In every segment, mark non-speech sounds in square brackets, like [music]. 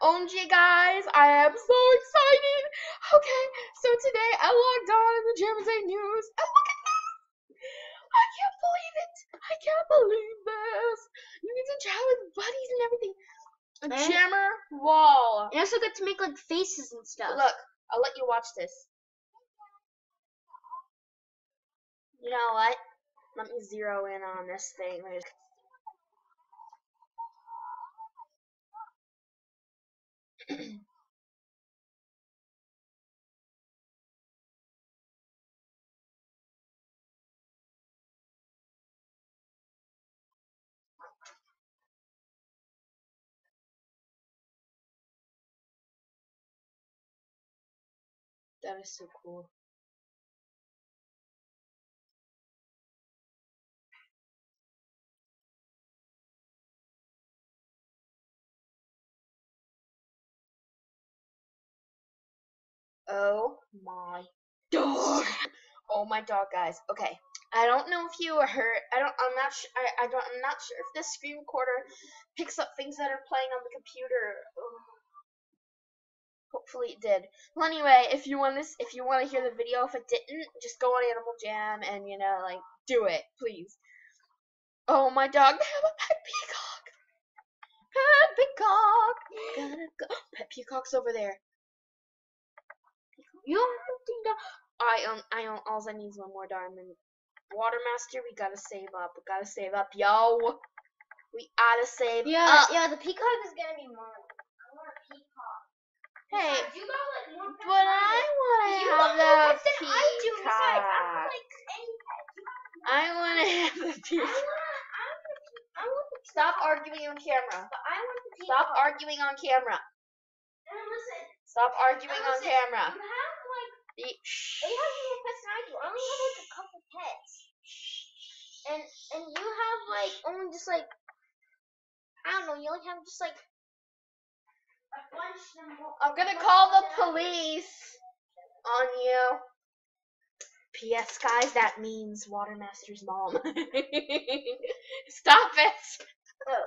OMG guys, I am so excited. Okay, so today I logged on in the Jamaze News and look at this. I can't believe it. I can't believe this. You get to chat with buddies and everything. A And- jammer wall. I also get to make like faces and stuff. Look, I'll let you watch this. You know what? Let me zero in on this thing. That is so cool. Oh my dog. Oh my dog, guys. Okay. I don't know if you heard. I don't. I'm not. Sh- I. I don't. I'm not sure if this screen recorder picks up things that are playing on the computer. Ugh. Hopefully it did. Well, anyway, if you want this, if you want to hear the video, if it didn't, just go on Animal Jam and you know, like, do it, please. Oh my dog, they have a pet peacock. Pet peacock. Gotta go. Pet peacock's over there. You don't I um I own all I need is one more diamond. Watermaster, we gotta save up. We gotta save up, yo. We gotta save Yeah, up. yeah, the peacock is gonna be mine. I want a peacock. Hey, Besides, you got like more pets but I wanna You have the pets I do. Besides, I don't peacock. like any pets. I wanna have the I peacock. I want the pe- I want the Stop arguing on camera. But I want the Stop arguing on camera. And listen, Stop arguing and on listen, camera. You have like The- Shh. They have more pets than I do. I only have like a couple pets. And and you have like only just like I don't know, you only have just like a bunch. I'm gonna call the police on you. P.S. Guys, that means Watermaster's mom. [laughs] Stop it! Oh.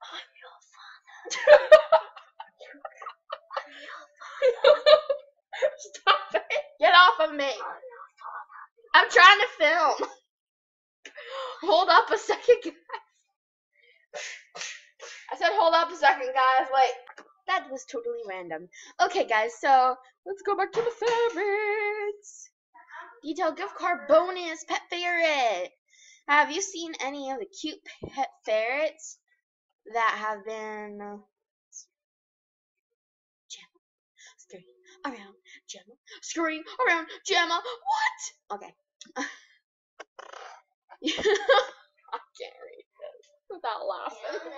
[laughs] I'm your father. [laughs] Stop it! Get off of me! I'm trying to film. Hold up a second, guys. I said hold up a second, guys. Wait. That was totally random. Okay, guys, so let's go back to the favorites. Detail gift card bonus, pet ferret. Have you seen any of the cute pet ferrets that have been uh, Jamaa, scurrying around Jamaa, scurrying around Jamaa? What? Okay. I can't read this without laughing.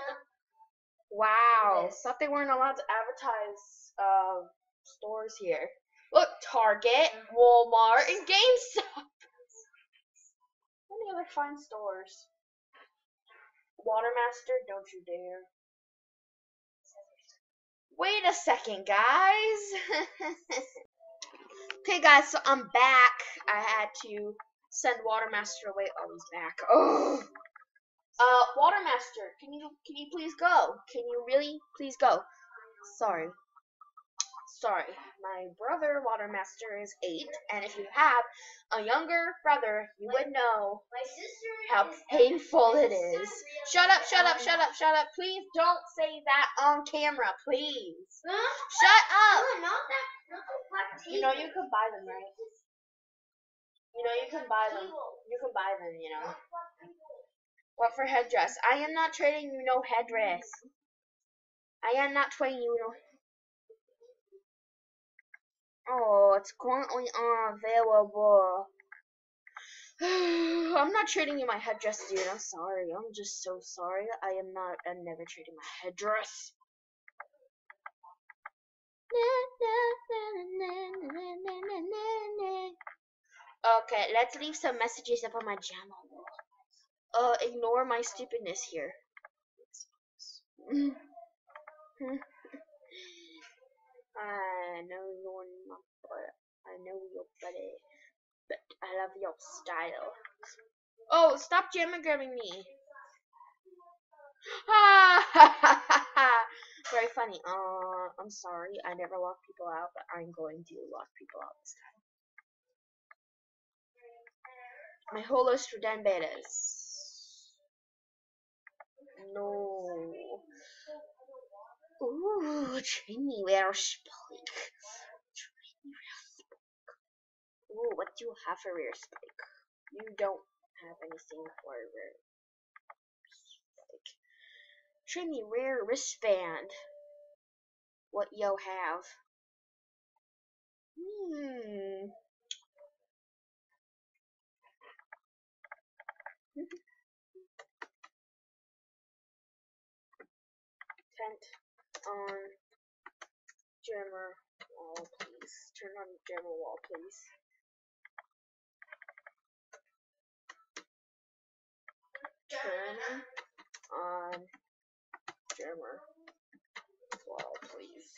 Wow. Thought they weren't allowed to advertise uh, stores here. Look, Target, Walmart, and GameStop. Any other fine stores? Watermaster, don't you dare. Wait a second, guys. [laughs] okay, guys, so I'm back. I had to send Watermaster away. Oh, he's back. Oh. Uh, Watermaster, can you can you please go? Can you really please go? Sorry. Sorry. My brother Watermaster is eight, and if you have a younger brother, you would know how painful it is. Shut up, shut up, shut up, shut up. Please don't say that on camera, please. Shut up. You know you can buy them, right? You know you can buy them. You can buy them, you know. What for headdress? I am not trading you no headdress. I am not trading you no. Oh, it's currently unavailable. [sighs] I'm not trading you my headdress, dude. I'm sorry. I'm just so sorry. I am not. I'm never trading my headdress. Okay, let's leave some messages up on my channel. Uh, ignore my stupidness here. I know your number. I know your buddy. But I love your style. Oh, stop jamming grabbing me. [laughs] Very funny. Uh, I'm sorry, I never lock people out, but I'm going to lock people out this time. My whole list for Dan betas. No. Ooh, train me where spike. Train me where spike. Ooh, what do you have for rare spike? You don't have anything for rare spike. Train me rare wristband. What yo have? Hmm. [laughs] Tent on jammer wall, please. Turn on jammer wall, please. Turn on jammer wall, please.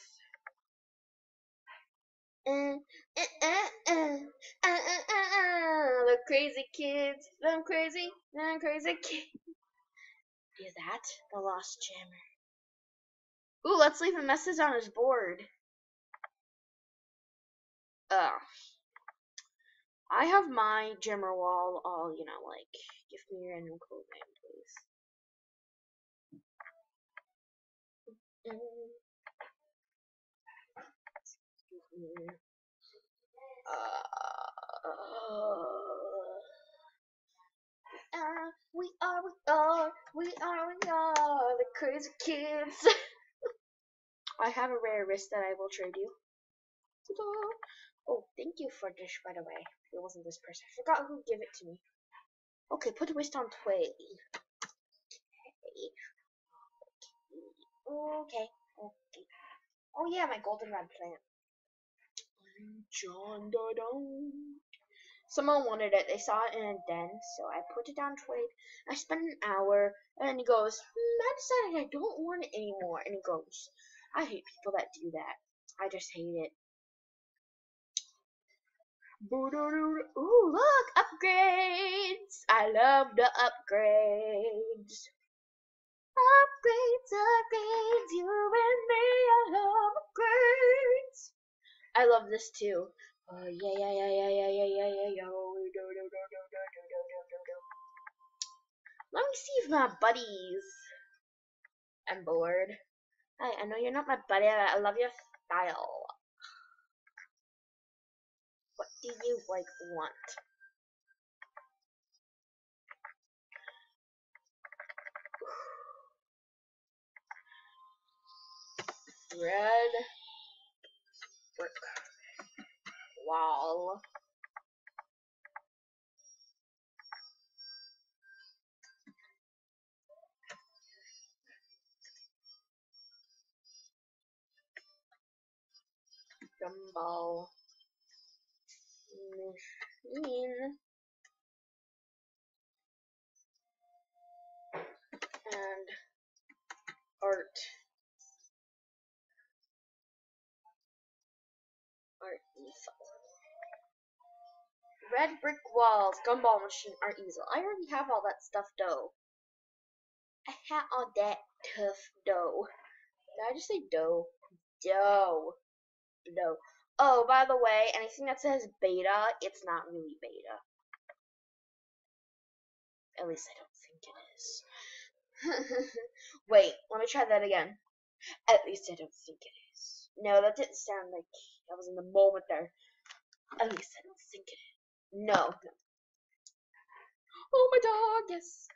Uh, uh, uh, the crazy kids, them crazy, them crazy kids. Is that the lost jammer? Ooh, let's leave a message on his board. Ugh. I have my Jammer wall all, you know, like, give me your random code name, please. Uh, we are, we are, we are, we are the crazy kids. [laughs] I have a rare wrist that I will trade you. Oh, thank you for this, by the way. It wasn't this person. I forgot who gave it to me. Okay, put wrist on Tway. Okay. Okay. Oh yeah, my goldenrod plant. John. Someone wanted it. They saw it in a den, so I put it on trade. I spent an hour, and he goes, I decided I don't want it anymore. And he goes, I hate people that do that. I just hate it. Ooh, look, upgrades! I love the upgrades. Upgrades, upgrades, you and me, I love upgrades. I love this too. Oh yeah, yeah, yeah, yeah, yeah, yeah, yeah, yeah, yeah. Let me see if my buddies. I'm bored. Hi, I know you're not my buddy, but I love your style. What do you like want? [sighs] Red brick wall. Gumball machine and art art easel. Red brick walls, gumball machine, art easel. I already have all that stuff dough. I have all that tough dough. Did I just say dough? Dough no. Oh, by the way, anything that says beta, it's not really beta. At least I don't think it is. [laughs] Wait, let me try that again. At least I don't think it is. No, that didn't sound like I was in the moment there. At least I don't think it is. No. no. Oh, my dog, yes.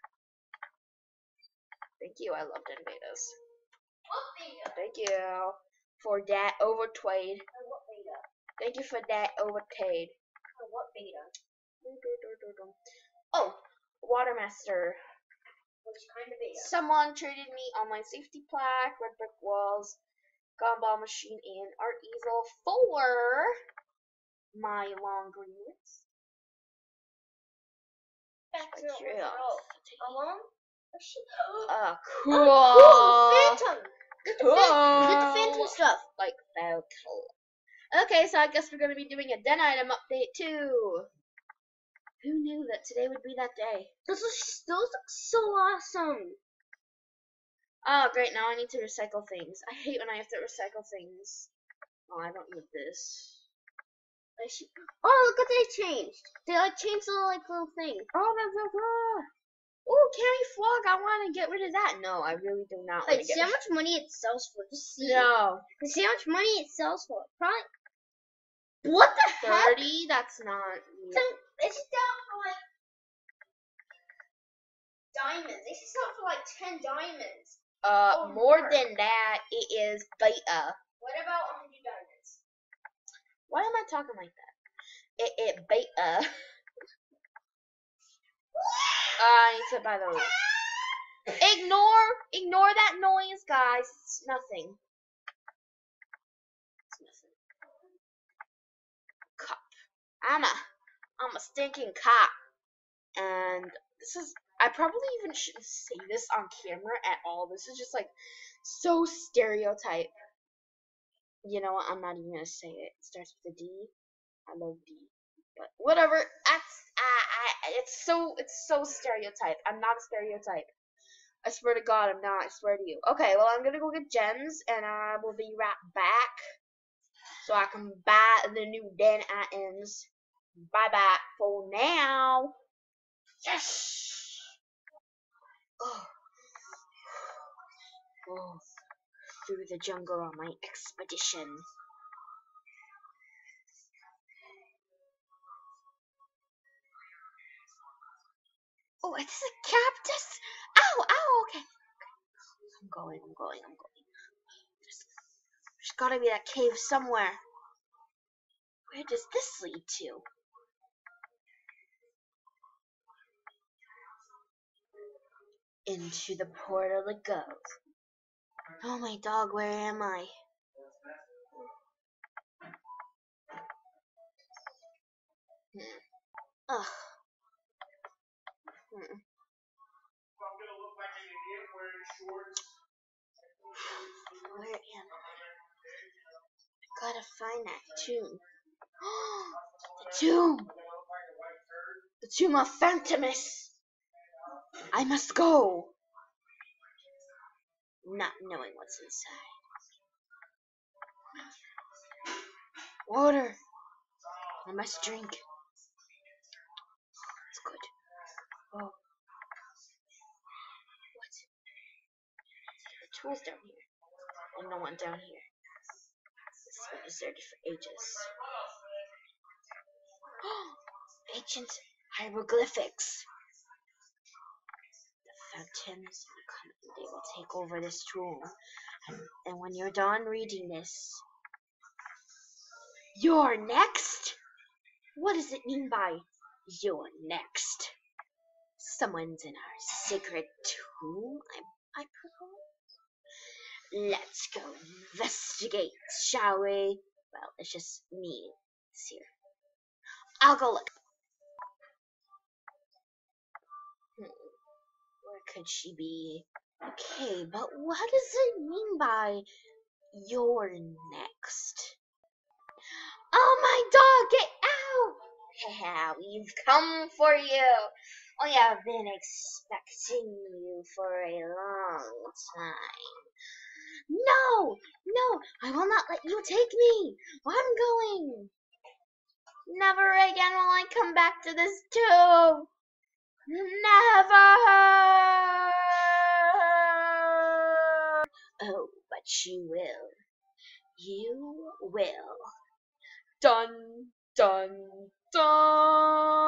Thank you, I love Den betas. Thank you for that over trade. Thank you for that over trade. what beta? Oh, Watermaster. Which kind of beta? Someone traded me on my safety plaque, red brick walls, gumball machine, and art easel for my long greens. Back to Alone? Uh, cool. Oh, cool. Phantom. Get the, Cool. fan- get the phantom stuff. Like that. Okay, so I guess we're gonna be doing a den item update too. Who knew that today would be that day? Those look, those so awesome. Oh, great, now I need to recycle things. I hate when I have to recycle things. Oh, I don't need this. I should, oh, look what they changed. They like changed the like little thing. Oh, that's so cool. Oh, carry frog, I want to get rid of that. No, I really do not want Wait, to get see how much money it sells for? Just see. No. See how much money it sells for? Probably. What the heck? 30? That's not. They should sell for like diamonds. They should sell for like ten diamonds. Uh, Oh, more more. than that, it is beta. What about hundred diamonds? Why am I talking like that? It, it beta. [laughs] Uh, I need to buy those. Ignore, ignore that noise, guys. It's nothing. It's nothing. Cop. I'm a, I'm a stinking cop. And this is, I probably even shouldn't say this on camera at all. This is just like so stereotype. You know what? I'm not even gonna say it. It starts with a D. I love D. But whatever. That's I, I it's so it's so stereotype. I'm not a stereotype. I swear to God, I'm not. I swear to you. Okay, well I'm gonna go get gems, and I will be right back, so I can buy the new den items. Bye bye for now. Yes. Oh. Oh. Through the jungle on my expedition. Oh, it's a cactus. Ow, ow, okay. I'm going, I'm going, I'm going. There's, there's gotta be that cave somewhere. Where does this lead to? Into the portal it goes. Oh my dog, where am I? Hmm. Ugh. I'm gonna look like an wearing shorts. Where am I? I gotta find that tomb. [gasps] the tomb! The tomb of Phantomus! I must go! Not knowing what's inside. Water! I must drink. It's good. Oh. What? Tools down here. And no one down here. This has been deserted for ages. [gasps] Ancient hieroglyphics. The phantoms will come and they will take over this tomb. And, when you're done reading this, you're next? What does it mean by you're next? Someone's in our sacred tomb, I, I propose. Let's go investigate, shall we? Well, it's just me this here. I'll go look. Hmm. Where could she be? Okay, but what does it mean by you're next? Oh my dog, get out! We've come for you. We have been expecting you for a long time. No, no, I will not let you take me. I'm going. Never again will I come back to this tomb. Never. Oh, but you will. You will. Dun, dun, dun.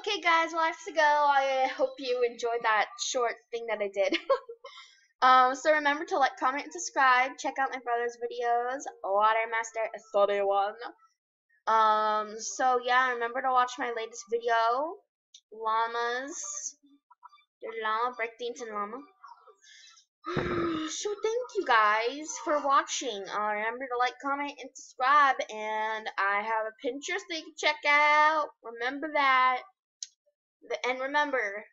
Okay, guys, well, I have to go. I hope you enjoyed that short thing that I did. [laughs] um, so remember to like, comment, and subscribe. Check out my brother's videos, Watermaster Study One. Um, so yeah, remember to watch my latest video, llamas. The llama, breakdance and llama. so thank you guys for watching. Uh, remember to like, comment, and subscribe. And I have a Pinterest that you can check out. Remember that. And remember,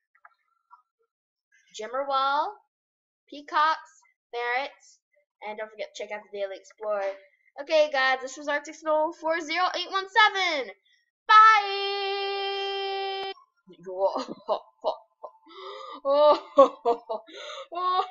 Jammerwall, peacocks, ferrets, and don't forget to check out the Daily Explorer. Okay, guys, this was Arctic Snow 40817. Bye! [laughs] Oh, [laughs] oh,